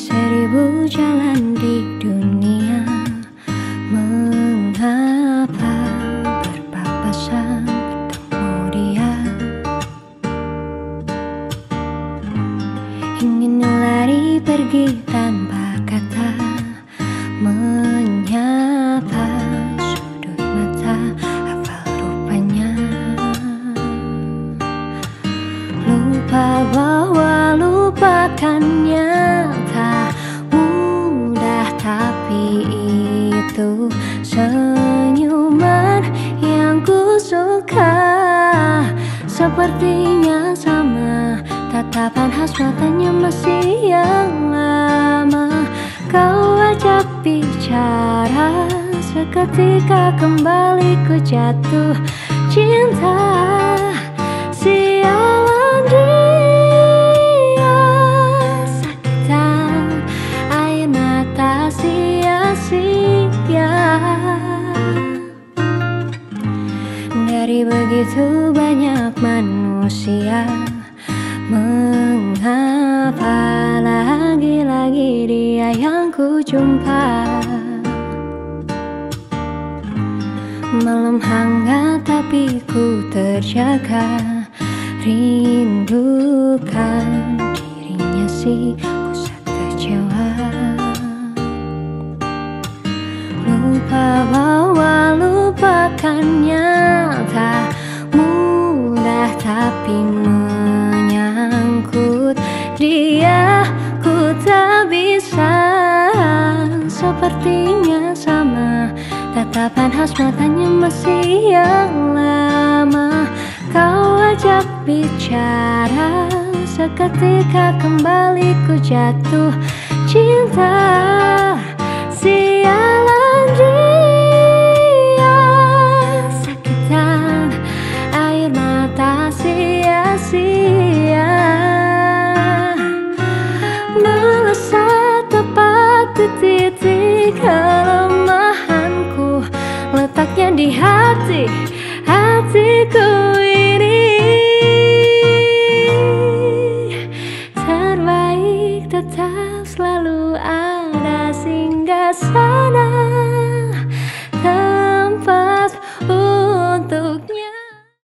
seribu jalan di dunia. Mengapa berpapasan bertemu dia? Ingin lari pergi tanpa kata. Menyapa senyuman yang ku suka Sepertinya sama. Tatapan khas matanya masih yang lama. Kau ajak bicara Seketika kembali ku jatuh cinta Dari begitu banyak manusia Mengapa lagi-lagi dia yang ku jumpa? Malam hangat tapi ku terjaga Rindukan dirinya si pusat kecewa Lupa bahwa lupakannya Tapi menyangkut dia ku tak bisa. Sepertinya sama Tatapan khas matanya masih yang lama. Kau ajak bicara Seketika kembali ku jatuh cinta kelemahanku Letaknya di hati, hatiku ini. Terbaik tetap selalu ada sehingga